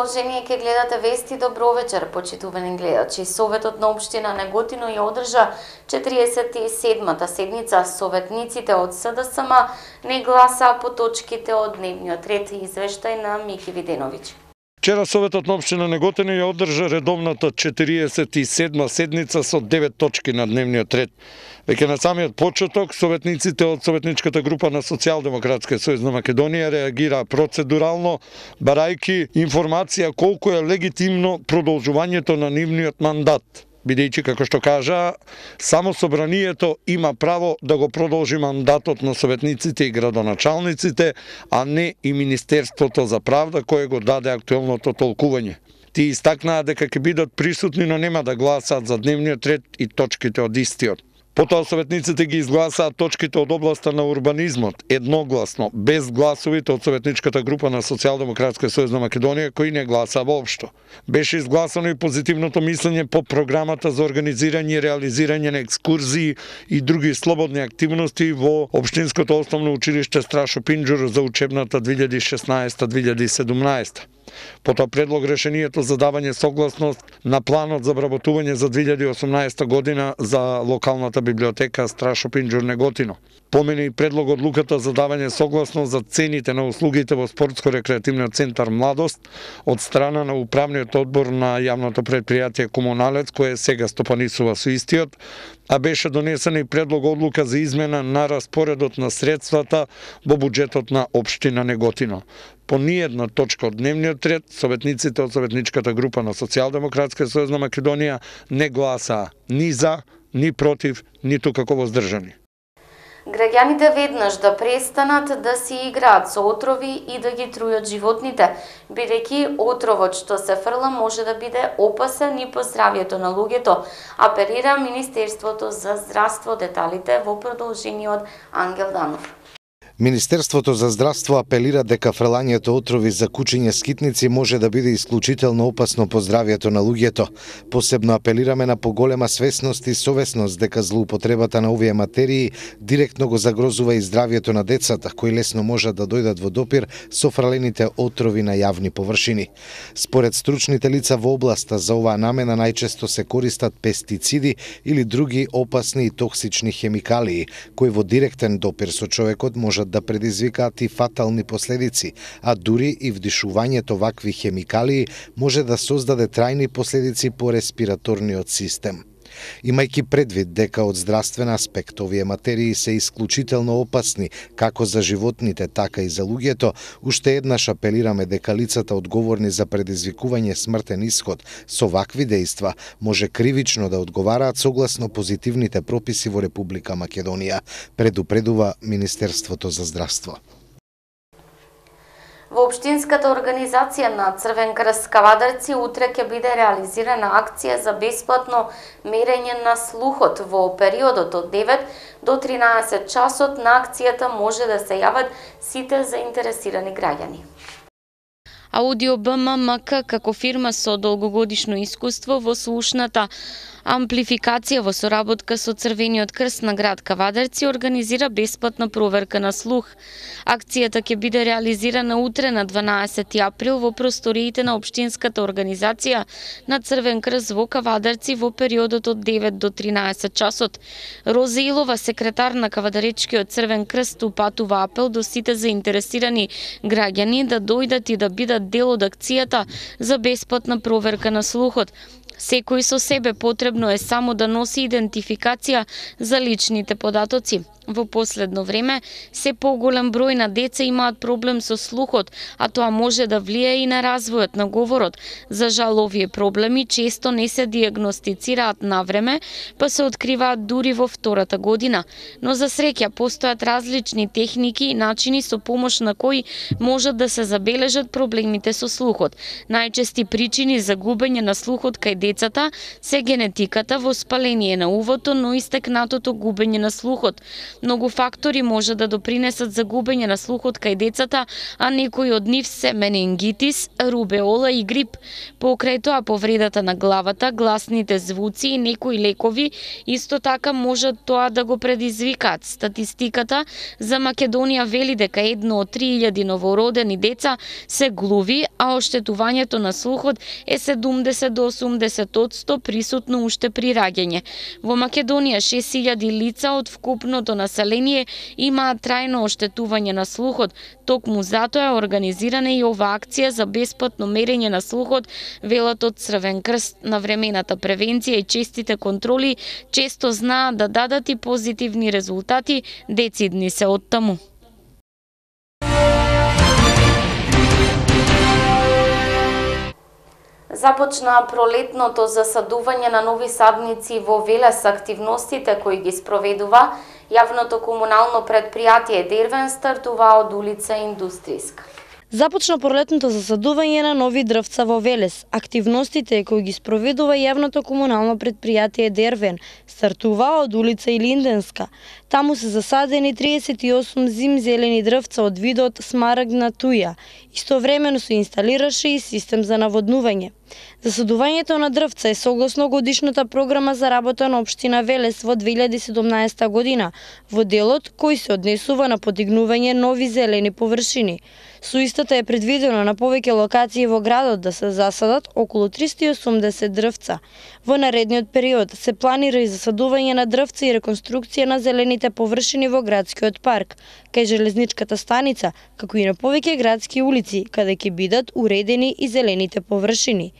продолжение ќе гледате вести добро вечер, почитувани гледачи. Советот на општина Неготино ја одржа 47-та седница. Советниците од СДСМ не гласа по точките од дневниот ред извештај на Мики Виденовиќ. Вчера Советот на Обштина Неготино ја одржа редовната 47 седница со 9 точки на дневниот ред. Веќе на самиот почеток, советниците од Советничката група на Социјалдемократска сојуз на Македонија реагира процедурално, барајки информација колку е легитимно продолжувањето на нивниот мандат бидејќи како што кажа, само собранието има право да го продолжи мандатот на советниците и градоначалниците, а не и Министерството за правда кое го даде актуелното толкување. Ти истакнаа дека ќе бидат присутни, но нема да гласат за дневниот ред и точките од истиот. Потоа советниците ги изгласаат точките од областа на урбанизмот, едногласно, без гласовите од Советничката група на Социјалдемократска сојузна Македонија кои не гласа воопшто. Беше изгласано и позитивното мислење по програмата за организирање и реализирање на екскурзии и други слободни активности во Обштинското основно училиште Страшо Пинџур за учебната 2016-2017. Потоа предлог решението за давање согласност на планот за обработување за 2018 година за локалната библиотека Страшопин Джурнеготино. Неготино. Помени и предлог одлуката за давање согласност за цените на услугите во спортско-рекреативниот центар Младост од страна на управниот одбор на јавното предпријатие Комуналец кое сега стопанисува со истиот, а беше донесен и предлог одлука за измена на распоредот на средствата во буџетот на општина Неготино. По ниедна точка од дневниот ред, советниците од Советничката група на Социјалдемократска сојузна Македонија не гласаа ни за, ни против, ниту како воздржани. Граѓаните веднаш да престанат да си играат со отрови и да ги трујат животните, бидејќи отровот што се фрла може да биде опасен и по здравјето на луѓето, апелира Министерството за здравство деталите во продолжение од Ангел Данов. Министерството за здравство апелира дека фрлањето отрови за кучиње скитници може да биде исклучително опасно по здравјето на луѓето. Посебно апелираме на поголема свесност и совесност дека злоупотребата на овие материи директно го загрозува и здравјето на децата, кои лесно можат да дојдат во допир со фралените отрови на јавни површини. Според стручните лица во областа за оваа намена најчесто се користат пестициди или други опасни и токсични хемикалии, кои во директен допир со човекот можат да да предизвикаат и фатални последици, а дури и вдишувањето вакви хемикалии може да создаде трајни последици по респираторниот систем. Имајќи предвид дека од здравствен аспект овие материи се исклучително опасни како за животните, така и за луѓето, уште еднаш апелираме дека лицата одговорни за предизвикување смртен исход со вакви дејства може кривично да одговараат согласно позитивните прописи во Република Македонија, предупредува Министерството за здравство. Во Обштинската организација на Црвен крст Кавадарци утре ќе биде реализирана акција за бесплатно мерење на слухот во периодот од 9 до 13 часот на акцијата може да се јават сите заинтересирани граѓани. Аудио БММК како фирма со долгогодишно искуство во слушната Амплификација во соработка со Црвениот крст на град Кавадарци организира бесплатна проверка на слух. Акцијата ќе биде реализирана утре на 12 април во просториите на Обштинската организација на Црвен крст во Кавадарци во периодот од 9 до 13 часот. Роза Илова, секретар на Кавадаречкиот Црвен крст, упатува апел до сите заинтересирани граѓани да дојдат и да бидат дел од акцијата за бесплатна проверка на слухот. Секој со себе потребно е само да носи идентификација за личните податоци. Во последно време, се поголем број на деца имаат проблем со слухот, а тоа може да влие и на развојот на говорот. За жал, овие проблеми често не се диагностицираат на време, па се откриваат дури во втората година. Но за среќа постојат различни техники и начини со помош на кои можат да се забележат проблеми проблемите со слухот. Најчести причини за губење на слухот кај децата се генетиката, статистиката во спаление на увото, но и стекнатото губење на слухот. Многу фактори може да допринесат за губење на слухот кај децата, а некои од нив се менингитис, рубеола и грип. Покрај тоа повредата на главата, гласните звуци и некои лекови исто така може тоа да го предизвикаат. Статистиката за Македонија вели дека едно од 3000 новородени деца се глуви, а оштетувањето на слухот е 70 до 80% присутно уште при раѓање. Во Македонија 6000 лица од вкупното население имаат трајно оштетување на слухот, токму затоа е организирана и ова акција за бесплатно мерење на слухот, велат од Црвен крст на времената превенција и честите контроли често знаат да дадат и позитивни резултати, децидни се од таму. Започна пролетното засадување на нови садници во Велес активностите кои ги спроведува јавното комунално предпријатие Дервен стартува од улица Индустријска. Започна пролетното засадување на нови дрвца во Велес. Активностите кои ги спроведува јавното комунално предпријатие Дервен стартува од улица Илинденска. Таму се засадени 38 зимзелени дрвца од видот смарагна туја. Истовремено се инсталираше и систем за наводнување. Засадувањето на дрвца е согласно годишната програма за работа на Обштина Велес во 2017 година, во делот кој се однесува на подигнување нови зелени површини. Со истата е предвидено на повеќе локации во градот да се засадат околу 380 дрвца. Во наредниот период се планира и засадување на дрвца и реконструкција на зелените површини во градскиот парк, кај железничката станица, како и на повеќе градски улици, каде ќе бидат уредени и зелените површини.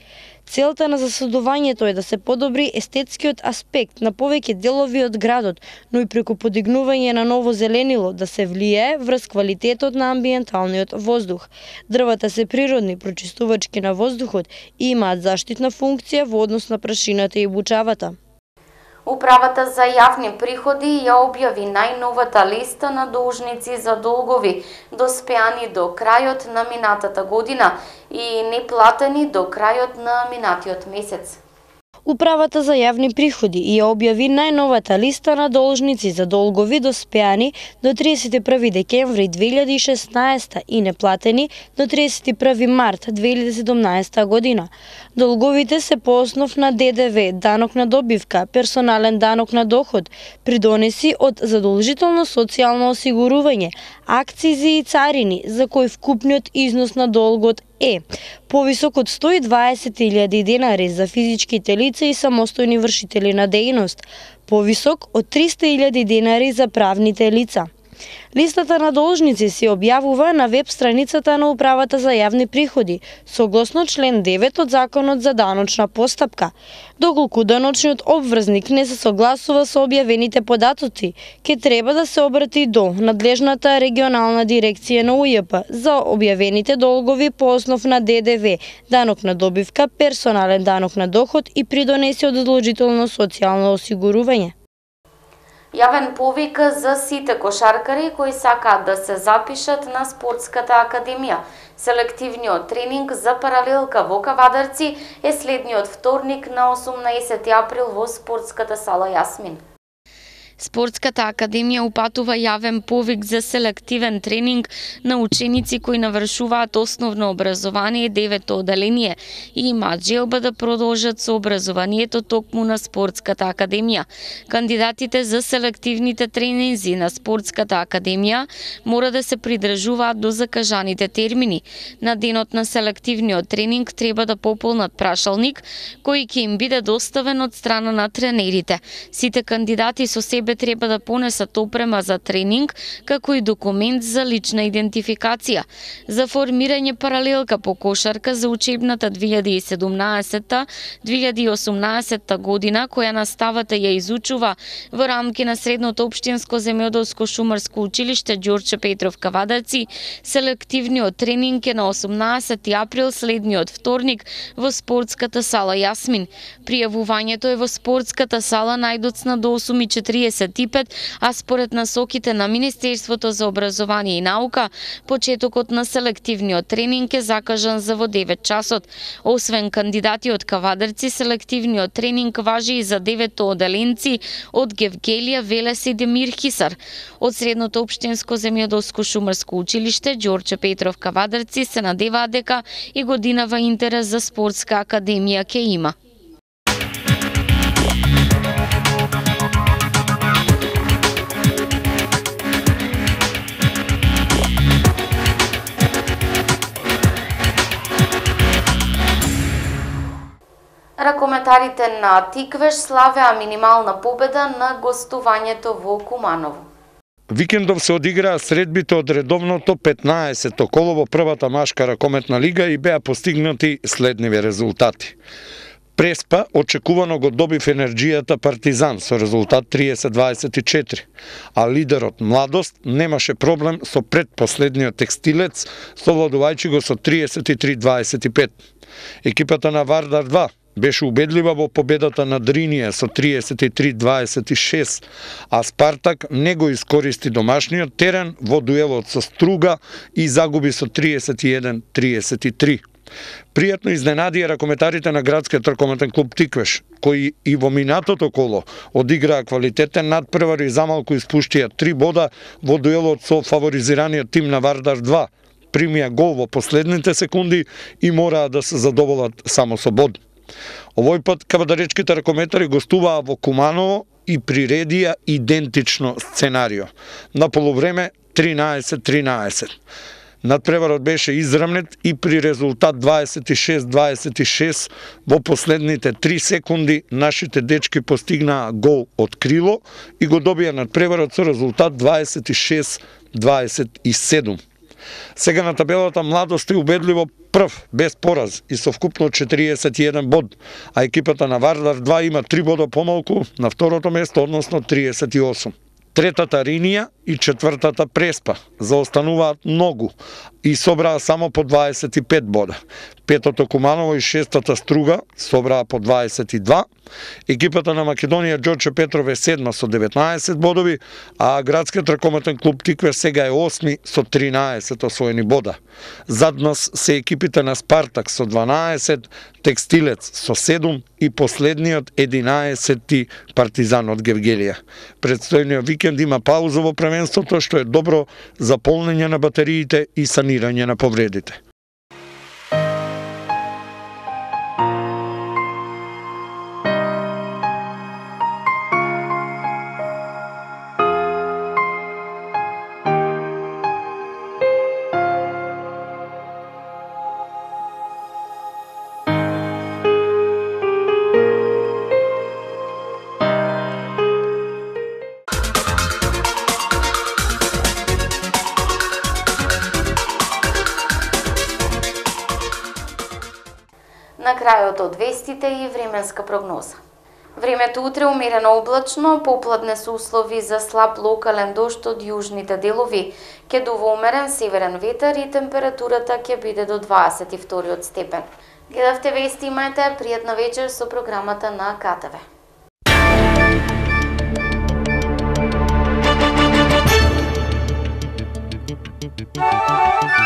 Целта на засадувањето е да се подобри естетскиот аспект на повеќе делови од градот, но и преку подигнување на ново зеленило да се влијае врз квалитетот на амбиенталниот воздух. Дрвата се природни, прочистувачки на воздухот и имаат заштитна функција во однос на прашината и бучавата. Управата за јавни приходи ја објави најновата листа на должници за долгови, доспеани до крајот на минатата година и неплатени до крајот на минатиот месец. Управата за јавни приходи ја објави најновата листа на должници за долгови доспеани до 31 декември 2016 и неплатени до 31 март 2017 година. Долговите се по основ на ДДВ, данок на добивка, персонален данок на доход, придонеси од задолжително социјално осигурување, акцизи и царини, за кои вкупниот износ на долгот е повисок од 120.000 денари за физичките лица и самостојни вршители на дејност, повисок од 300.000 денари за правните лица. Листата на должници се објавува на веб страницата на Управата за јавни приходи, согласно член 9 од Законот за даночна постапка. Доколку даночниот обврзник не се согласува со објавените податоци, ќе треба да се обрати до надлежната регионална дирекција на УЈП за објавените долгови по основ на ДДВ, данок на добивка, персонален данок на доход и придонеси од одложително социјално осигурување. Јавен повик за сите кошаркари кои сакаат да се запишат на спортската академија. Селективниот тренинг за паралелка во Кавадарци е следниот вторник на 18 април во спортската сала Јасмин. Спортската академија упатува јавен повик за селективен тренинг на ученици кои навршуваат основно образование девето оделение и имаат желба да продолжат со образованието токму на Спортската академија. Кандидатите за селективните тренинзи на Спортската академија мора да се придржуваат до закажаните термини. На денот на селективниот тренинг треба да пополнат прашалник кој ќе им биде доставен од страна на тренерите. Сите кандидати со себе себе треба да понесат опрема за тренинг, како и документ за лична идентификација. За формирање паралелка по кошарка за учебната 2017-2018 година, која наставата ја изучува во рамки на Средното општинско земјоделско шумарско училиште Ѓорче Петров Кавадарци, селективниот тренинг е на 18 април следниот вторник во спортската сала Јасмин. Пријавувањето е во спортската сала најдоцна до 8.40 35, а според насоките на Министерството за образование и наука, почетокот на селективниот тренинг е закажан за во 9 часот. Освен кандидати од Кавадарци, селективниот тренинг важи и за 9 оделенци од Гевгелија, Велес и Демир Хисар. Од Средното општинско земјоделско шумарско училиште Ѓорче Петров Кавадарци се надева дека и годинава интерес за спортска академија ке има. Ракометарите на Тиквеш славеа минимална победа на гостувањето во Куманово. Викендов се одиграа средбите од редовното 15-то коло во првата машка ракометна лига и беа постигнати следниве резултати. Преспа очекувано го добив енерджијата Партизан со резултат 30-24, а лидерот Младост немаше проблем со предпоследниот текстилец, совладувајќи го со 33-25. Екипата на Вардар 2 беше убедлива во победата на Дринија со 33-26, а Спартак не го искористи домашниот терен во дуелот со Струга и загуби со 31-33. Пријатно изненадија ракометарите на градскиот ракометен клуб Тиквеш, кои и во минатото коло одиграа квалитетен надпревар и замалку испуштија три бода во дуелот со фаворизираниот тим на Вардар 2, примија гол во последните секунди и мораа да се задоволат само со бод. Овој пат кавадаречките ракометари гостуваа во Куманово и приредија идентично сценарио. На полувреме 13-13. Надпреварот беше израмнет и при резултат 26-26 во последните 3 секунди нашите дечки постигнаа гол од крило и го добија надпреварот со резултат 26-27. Сега на табелата младост и убедливо прв, без пораз и со вкупно 41 бод, а екипата на Вардар 2 има 3 бода помалку на второто место, односно 38. Третата Ринија и четвртата Преспа заостануваат многу и собраа само по 25 бода. Петото Куманово и шестата Струга собраа по 22. Екипата на Македонија Ѓорче Петров е седма со 19 бодови, а градскиот ракометен клуб Тикве сега е осми со 13 освоени бода. Зад нас се екипите на Спартак со 12, Текстилец со 7 и последниот 11 Партизан од Гевгелија. Предстојниот викенд има пауза во првенството што е добро за полнење на батериите и санирање на повредите. Крајот вестите и временска прогноза. Времето утре умерено облачно, попладне се услови за слаб локален дошт од јужните делови. Ке дува умерен северен ветер и температурата ќе биде до 22 степен. Гледавте вести, имајте пријатна вечер со програмата на КТВ. Thank